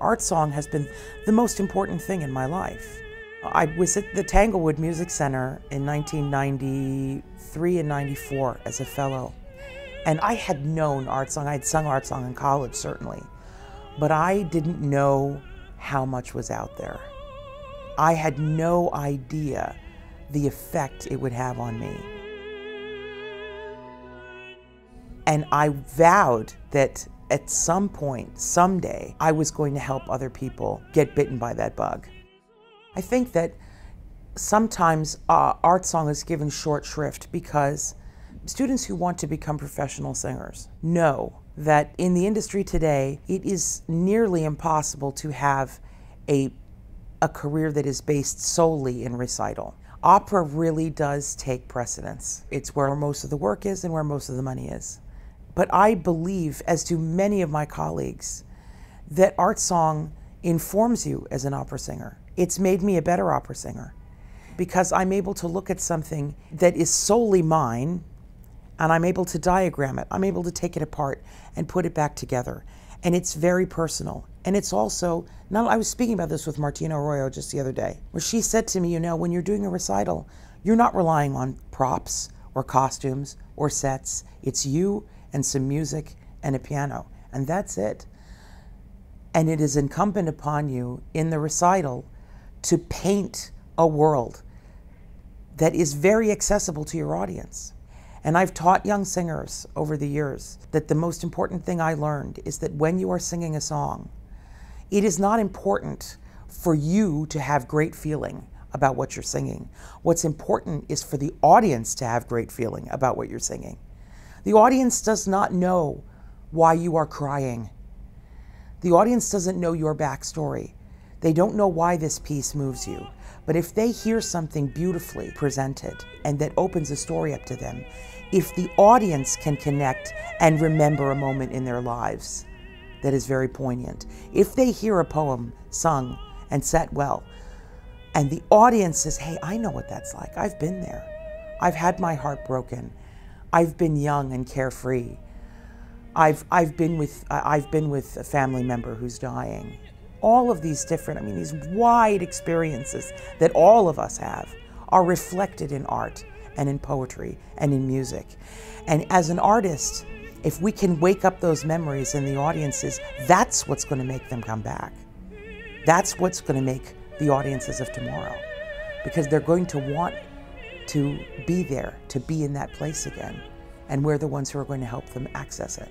Art Song has been the most important thing in my life. I was at the Tanglewood Music Center in 1993 and 94 as a fellow. And I had known art song. I had sung art song in college, certainly. But I didn't know how much was out there. I had no idea the effect it would have on me. And I vowed that at some point, someday, I was going to help other people get bitten by that bug. I think that sometimes uh, art song is given short shrift because students who want to become professional singers know that in the industry today, it is nearly impossible to have a, a career that is based solely in recital. Opera really does take precedence. It's where most of the work is and where most of the money is. But I believe, as do many of my colleagues, that art song informs you as an opera singer. It's made me a better opera singer because I'm able to look at something that is solely mine and I'm able to diagram it. I'm able to take it apart and put it back together. And it's very personal. And it's also, now I was speaking about this with Martina Arroyo just the other day, where she said to me, you know, when you're doing a recital, you're not relying on props or costumes or sets. It's you and some music and a piano, and that's it. And it is incumbent upon you in the recital to paint a world that is very accessible to your audience. And I've taught young singers over the years that the most important thing I learned is that when you are singing a song, it is not important for you to have great feeling about what you're singing. What's important is for the audience to have great feeling about what you're singing. The audience does not know why you are crying. The audience doesn't know your backstory. They don't know why this piece moves you. But if they hear something beautifully presented and that opens a story up to them, if the audience can connect and remember a moment in their lives that is very poignant, if they hear a poem sung and set well, and the audience says, Hey, I know what that's like. I've been there. I've had my heart broken. I've been young and carefree. I've, I've, been with, I've been with a family member who's dying. All of these different, I mean, these wide experiences that all of us have are reflected in art and in poetry and in music. And as an artist, if we can wake up those memories in the audiences, that's what's going to make them come back. That's what's going to make the audiences of tomorrow. Because they're going to want to be there, to be in that place again. And we're the ones who are going to help them access it.